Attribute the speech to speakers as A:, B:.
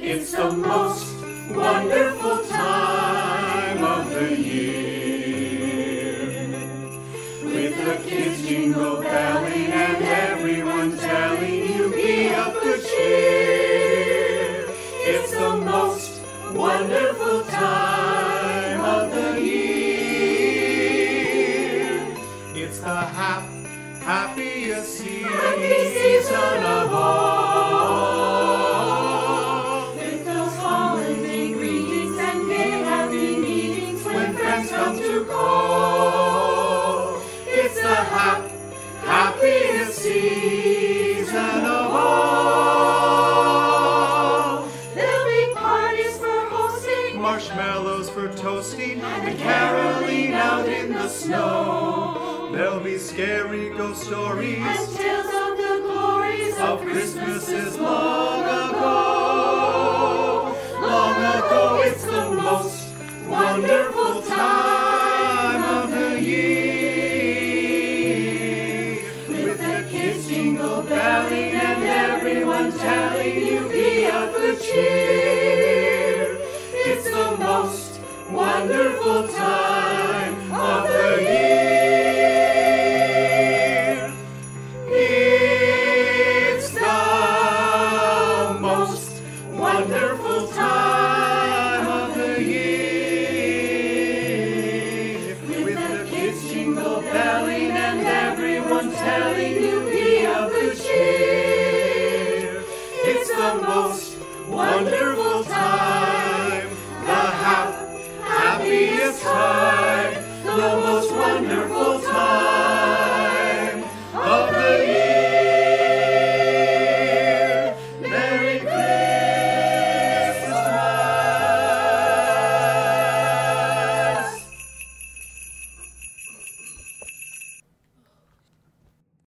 A: It's the most wonderful time of the year. With the kids jingle belling and everyone telling you be of good cheer. It's the most wonderful time of the year. It's the hap happiest season of all. marshmallows for toasting and caroling out in the snow. There'll be scary ghost stories and tales of the glories of Christmases long ago. Long ago, it's the most wonderful time of the year. With the kids jingle belling and everyone telling you be of good cheer. someone telling you be of good cheer. It's the most wonderful time, the hap happiest time.